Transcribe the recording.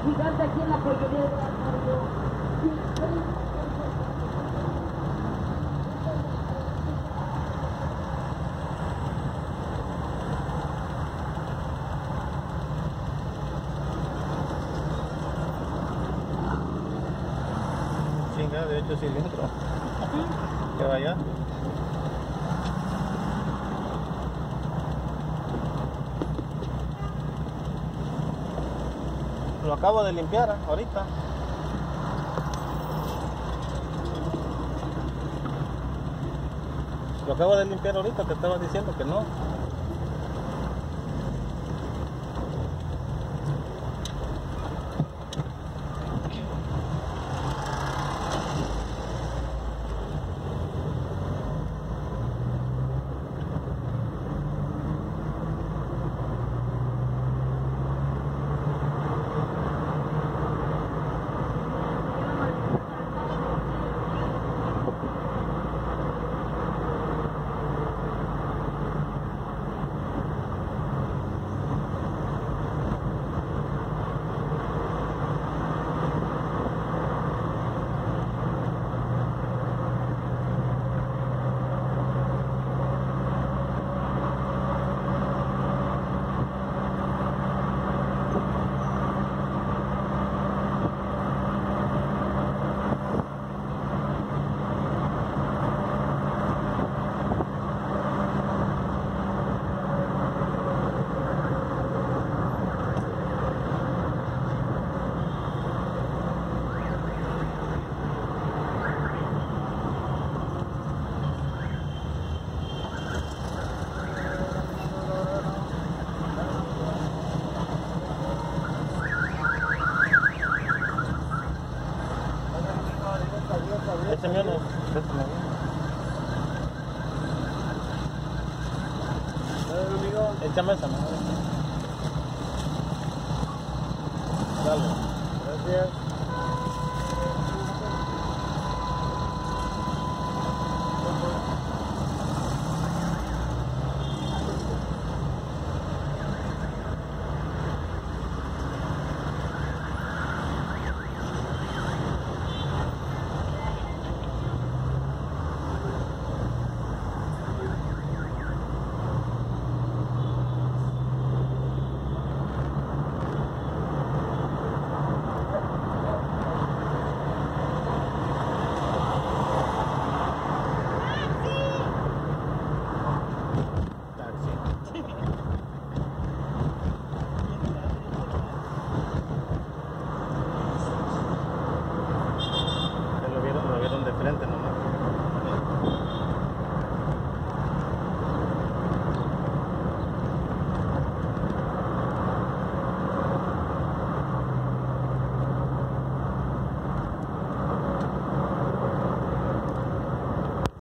gigante aquí en la Chinga, de 8 cilindros. Que vaya. Lo acabo de limpiar ahorita. Lo acabo de limpiar ahorita, te estaba diciendo que no. Échame uno, préstame. Échame esa. Dale. Gracias.